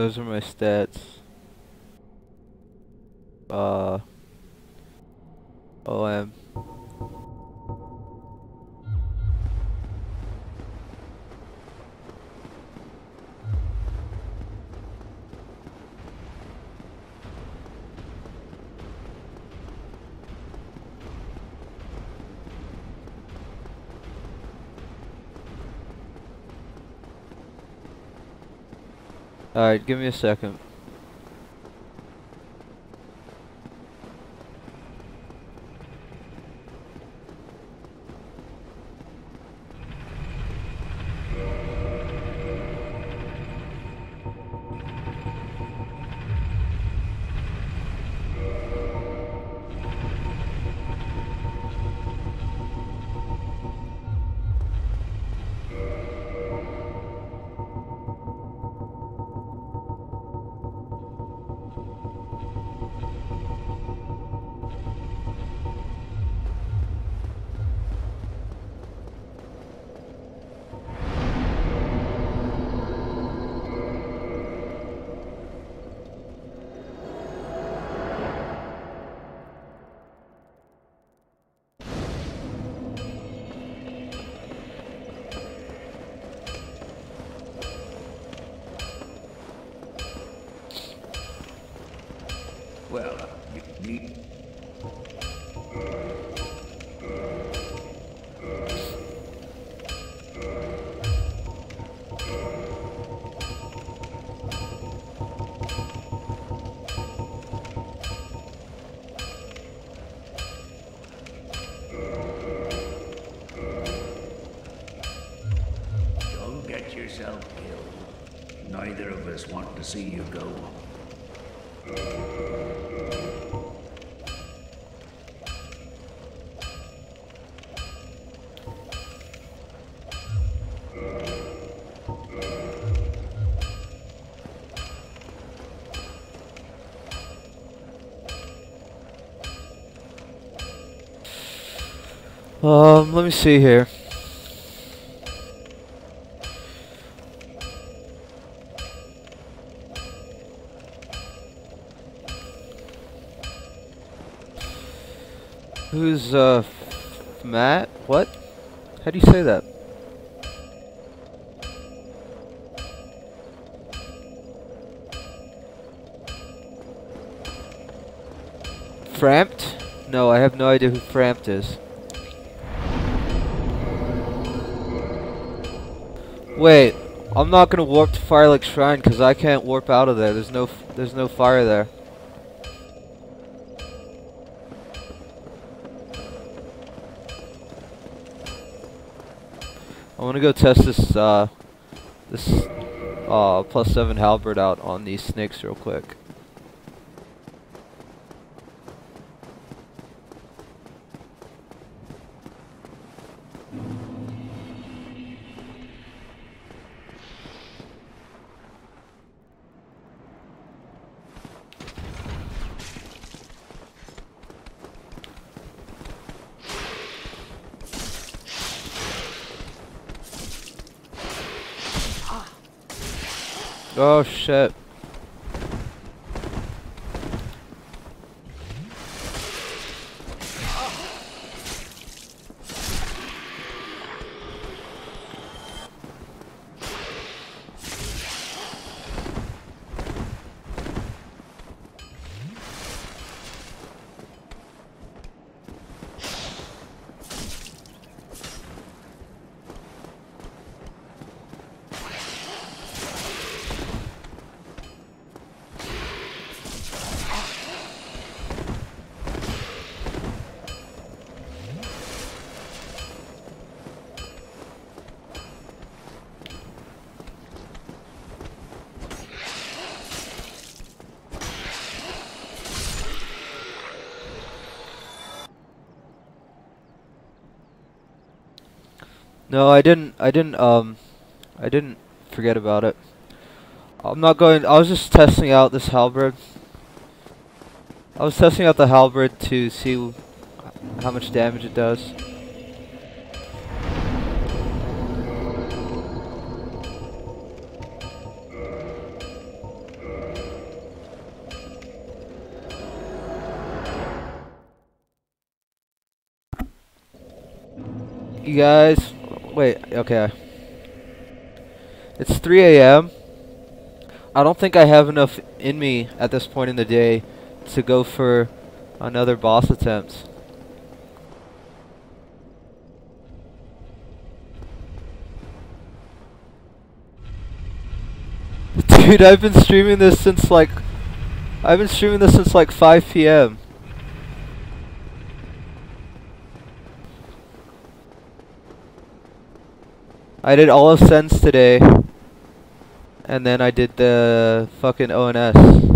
Those are my stats. Uh. Alright, give me a second. See you go. Um, let me see here. Who's, uh, Matt? What? How do you say that? Frampt? No, I have no idea who Frampt is. Wait, I'm not gonna warp to Firelink Shrine because I can't warp out of there. There's no, there's no fire there. I want to go test this, uh, this, uh, plus seven halberd out on these snakes real quick. Oh shit. No, I didn't. I didn't. Um, I didn't forget about it. I'm not going. I was just testing out this halberd. I was testing out the halberd to see how much damage it does. You guys, wait, okay. It's 3 a.m. I don't think I have enough in me at this point in the day to go for another boss attempt. Dude, I've been streaming this since like I've been streaming this since like 5 p.m. I did all of Sens today. And then I did the fucking ONS.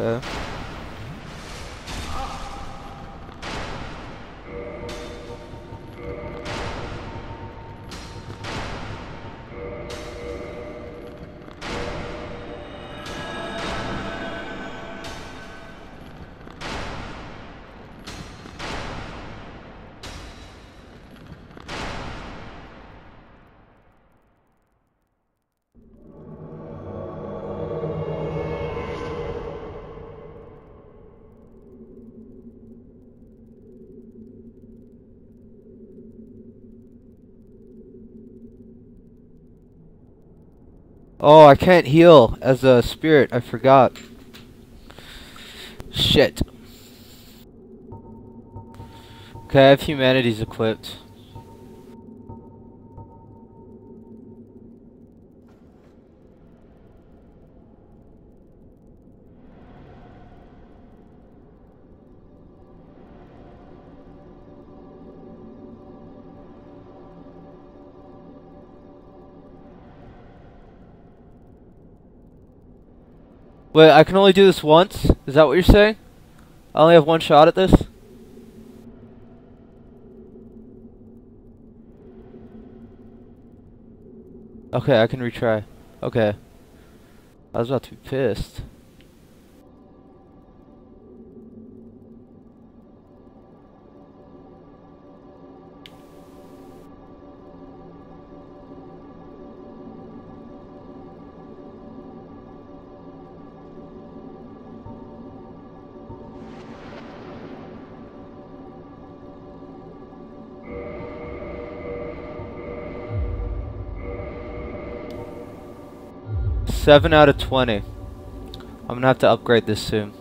Okay. Oh, I can't heal as a spirit. I forgot. Shit. Okay, I have humanities equipped. Wait, I can only do this once? Is that what you're saying? I only have one shot at this? Okay, I can retry. Okay. I was about to be pissed. Seven out of twenty. I'm gonna have to upgrade this soon.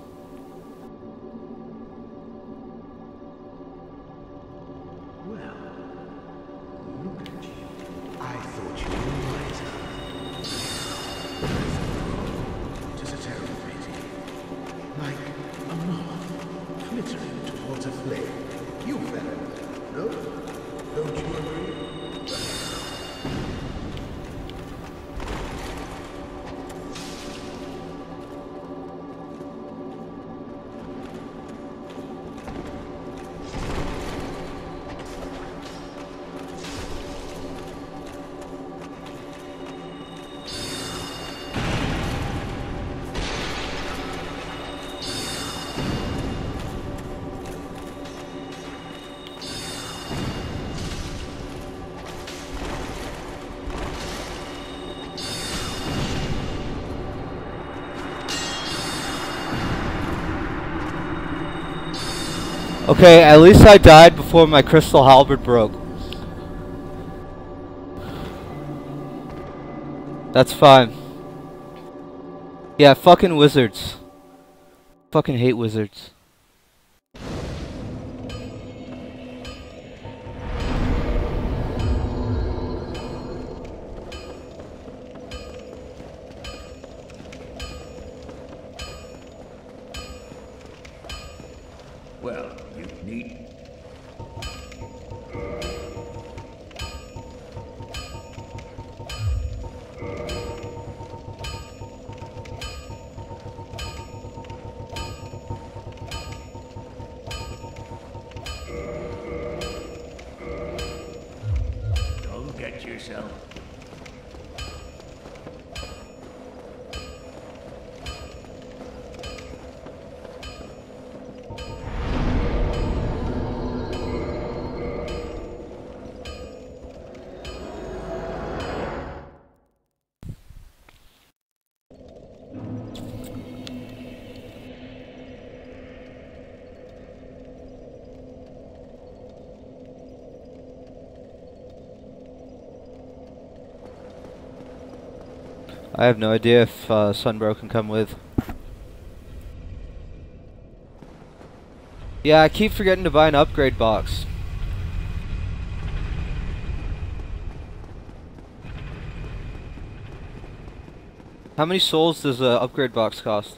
Okay, at least I died before my crystal halberd broke. That's fine. Yeah, fucking wizards. Fucking hate wizards. Well, you need. I have no idea if uh, Sunbro can come with. Yeah, I keep forgetting to buy an upgrade box. How many souls does a upgrade box cost?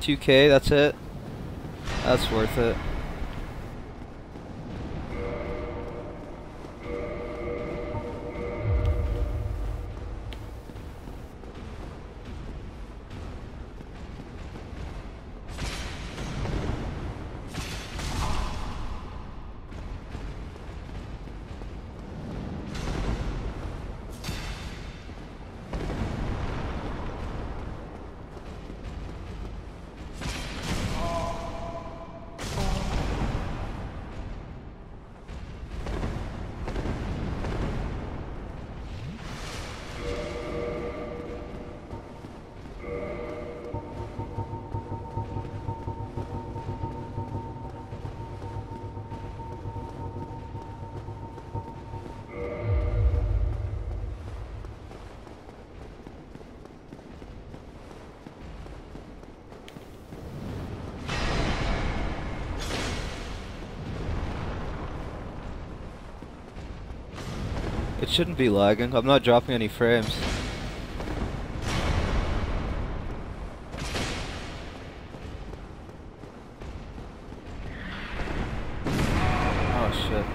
Two K, that's it. That's worth it. It shouldn't be lagging. I'm not dropping any frames. Oh shit.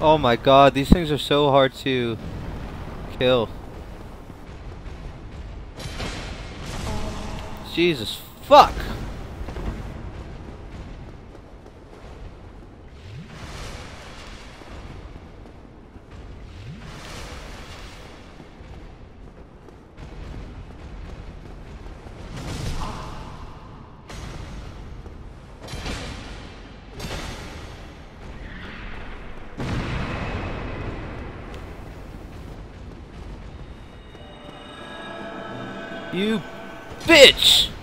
Oh my god, these things are so hard to kill. Jesus fuck! You bitch!